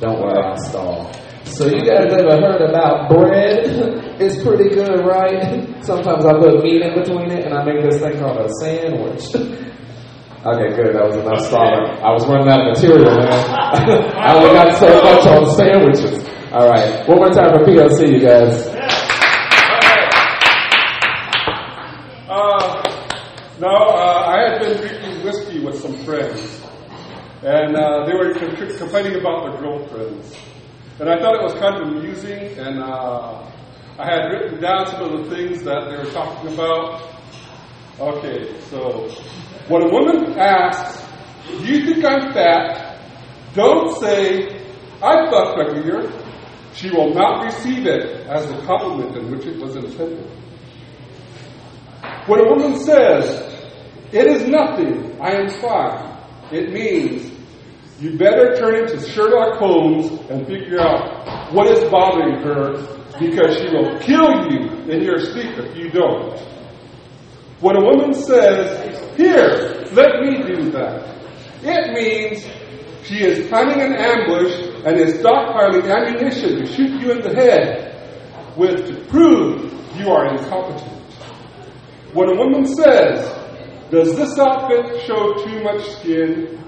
Don't worry, I'll stall. So you guys ever heard about bread? it's pretty good, right? Sometimes I put meat in between it and I make this thing called a sandwich. okay, good. That was enough stalling. I was running out of material, man. I only got so much on sandwiches. All right, one more time for PLC, you guys. Uh, no, uh, I had been drinking whiskey with some friends, and uh, they were com- complaining about their girlfriends. And I thought it was kind of amusing, and uh, I had written down some of the things that they were talking about. Okay, so when a woman asks, Do you think I'm fat? Don't say, I thought uglier. She will not receive it as the compliment in which it was intended. When a woman says, It is nothing, I am fine, it means you better turn into Sherlock Holmes and figure out what is bothering her because she will kill you in your sleep if you don't. When a woman says, Here, let me do that, it means she is planning an ambush and is stockpiling ammunition to shoot you in the head with to prove you are incompetent. When a woman says, Does this outfit show too much skin?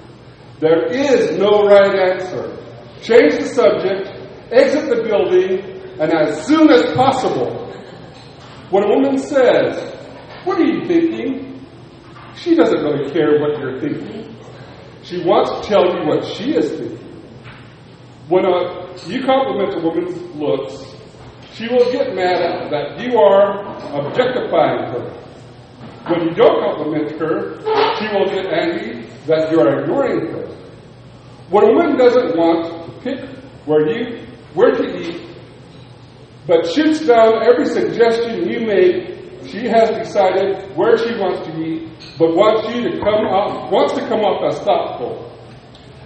There is no right answer. Change the subject, exit the building, and as soon as possible. When a woman says, What are you thinking? She doesn't really care what you're thinking. She wants to tell you what she is thinking. When a, you compliment a woman's looks, she will get mad at that you are objectifying her. When you don't compliment her, she will get angry that you are ignoring her. When a woman doesn't want to pick where you where to eat, but shoots down every suggestion you make, she has decided where she wants to eat, but wants you to come up wants to come off as thoughtful.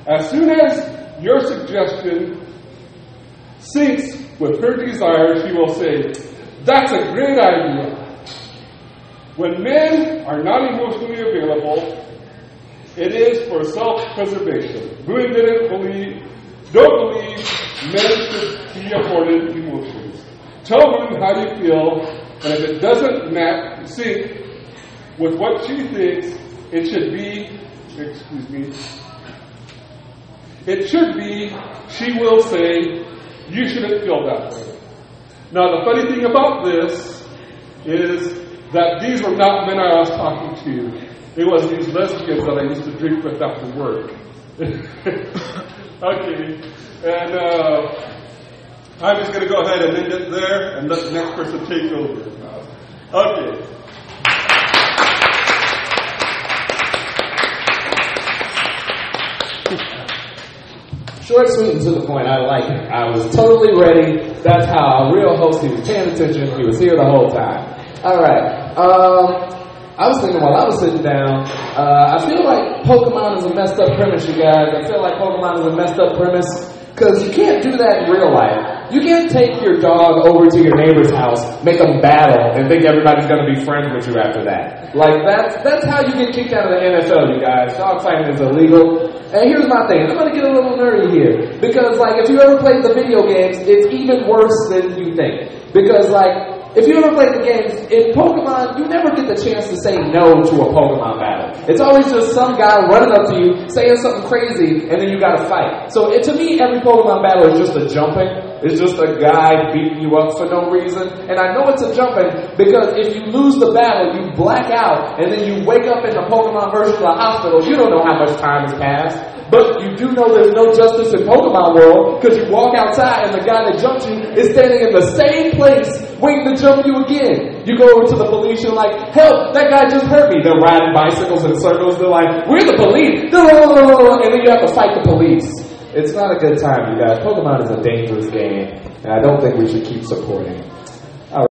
As soon as your suggestion syncs with her desire, she will say, That's a great idea. When men are not emotionally available, it is for self-preservation. Women didn't believe, don't believe men should be afforded emotions. Tell women how you feel, and if it doesn't match, sync with what she thinks, it should be, excuse me, it should be, she will say, you shouldn't feel that way. Now, the funny thing about this is that these were not men I was talking to. It was these lesbians that I used to drink with after work. okay. And uh, I'm just going to go ahead and end it there and let the next person take over. Okay. Short, sweet, and to the point. I like it. I was totally ready. That's how a real host. He was paying attention. He was here the whole time. All right. Um, I was thinking while I was sitting down. Uh, I feel like Pokemon is a messed up premise, you guys. I feel like Pokemon is a messed up premise because you can't do that in real life. You can't take your dog over to your neighbor's house, make them battle, and think everybody's going to be friends with you after that. Like that's that's how you get kicked out of the NFL, you guys. Dog fighting is illegal. And here's my thing. I'm going to get a little nerdy here because, like, if you ever played the video games, it's even worse than you think. Because, like, if you ever played the games, in Pokemon, you never get the chance to say no to a Pokemon battle. It's always just some guy running up to you, saying something crazy, and then you gotta fight. So it, to me, every Pokemon battle is just a jumping. It's just a guy beating you up for no reason. And I know it's a jumping because if you lose the battle, you black out, and then you wake up in the Pokemon version of the hospital, you don't know how much time has passed. But you do know there's no justice in Pokemon world because you walk outside and the guy that jumped you is standing in the same place waiting to jump you again. You go over to the police, you're like, help, that guy just hurt me. They're riding bicycles in circles. They're like, we're the police. And then you have to fight the police. It's not a good time, you guys. Pokemon is a dangerous game, and I don't think we should keep supporting it.